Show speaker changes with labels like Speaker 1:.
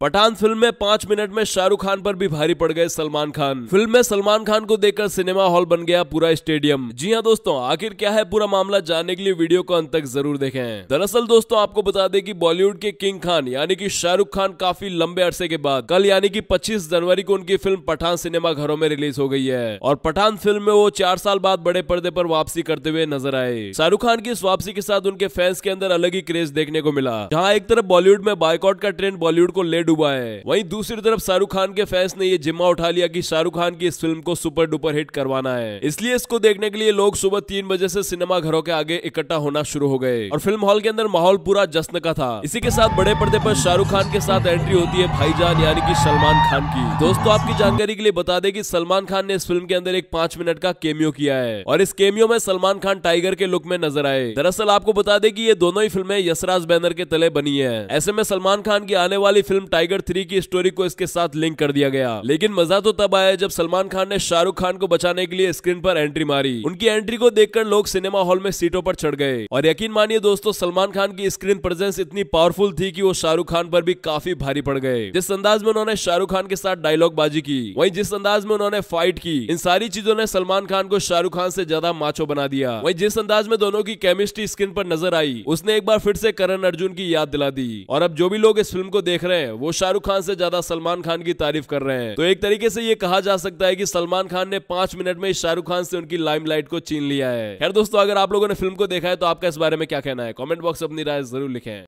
Speaker 1: Pathan film में पाँच minute में शाहरुख खान पर भी भारी पड़ गए सलमान खान। फ़िल्म में सलमान खान को देखकर सिनेमा हॉल बन गया पूरा स्टेडियम। जी हाँ दोस्तों, आखिर क्या है पूरा मामला जानने के लिए वीडियो को अंत तक ज़रूर देखें। दरअसल दोस्तों, आपको बता दें कि बॉलीवुड के किंग खान, यानी कि शाहरुख खान काफ़ी लंबे अरसे के बाद, कल यानी कि 25 जनवरी को उनकी फ़िल्म पठान सिनेमा घरों में रिलीज़ हो गई है। और पठान फ़िल्म में वो चार साल बाद बड़े पर्दे पर वापसी करते हुए नज़र आए। शाहरुख खान की इस वापसी के साथ उनके फैंस के अंदर अलग ही क्रेज देखने को मिला, जहाँ एक तरफ़ बॉलीवुड में बायकॉट का ट्रेंड बॉलीवुड को ले डूबा है। वहीं दूसरी तरफ़ शाहरुख खान के फैंस ने ये जिम्मा उठा लिया कि शाहरुख खान की इस फ़िल्म को सुपर डुपर हिट करवाना है। इसलिए इसको देखने के लिए लोग सुबह तीन बजे से सिनेमा घरों के आगे इकट्ठा होना शुरू हो गए। और फ़िल्म हॉल के अंदर माहौल पूरा जश्न का था। इसी के साथ बड़े पर्दे पर शाहरुख खान के साथ एंट्री होती है भाईजान, यानी कि सलमान खान की। दोस्तों, आपकी जानकारी के लिए बता दें कि सलमान खान ने इस फ़िल्म के अंदर एक पाँच मिनट का केमियो किया है। और इस केमियो में सलमान खान टाइगर के लुक में नज़र आए। दरअसल, आपको बता दें कि ये दोनों ही फ़िल्में यशराज बैनर के तले बनी है। ऐसे में सलमान खान की आने वाली फ़िल्म टाइगर थ्री की स्टोरी को इसके साथ लिंक कर दिया गया। लेकिन मज़ा तो तब आया जब सलमान खान ने शाहरुख खान को बचाने के लिए स्क्रीन पर एंट्री मारी। उनकी एंट्री को देखकर लोग सिनेमा हॉल में सीटों पर चढ़ गए। और यकीन मानिए दोस्तों, सलमान खान की स्क्रीन प्रेजेंस इतनी पावरफुल थी कि वो शाहरुख खान पर भी काफ़ी भारी पड़ गए। जिस अंदाज में उन्होंने शाहरुख खान के साथ डायलॉग बाजी की, वही जिस अंदाज में उन्होंने फाइट की, इन सारी चीज़ों ने सलमान खान को शाहरुख खान से ज़्यादा माचो बना दिया। वही जिस अंदाज में दोनों की केमिस्ट्री स्क्रीन पर नज़र आई, उसने एक बार फिर से करण अर्जुन की याद दिला दी। और अब जो भी लोग इस फ़िल्म को देख रहे हैं शाहरुख खान से ज़्यादा सलमान खान की तारीफ़ कर रहे हैं। तो एक तरीके से ये कहा जा सकता है कि सलमान खान ने पाँच मिनट में शाहरुख खान से उनकी लाइमलाइट को छीन लिया है। खैर दोस्तों, अगर आप लोगों ने फ़िल्म को देखा है तो आपका इस बारे में क्या कहना है? कॉमेंट बॉक्स अपनी राय ज़रूर लिखें।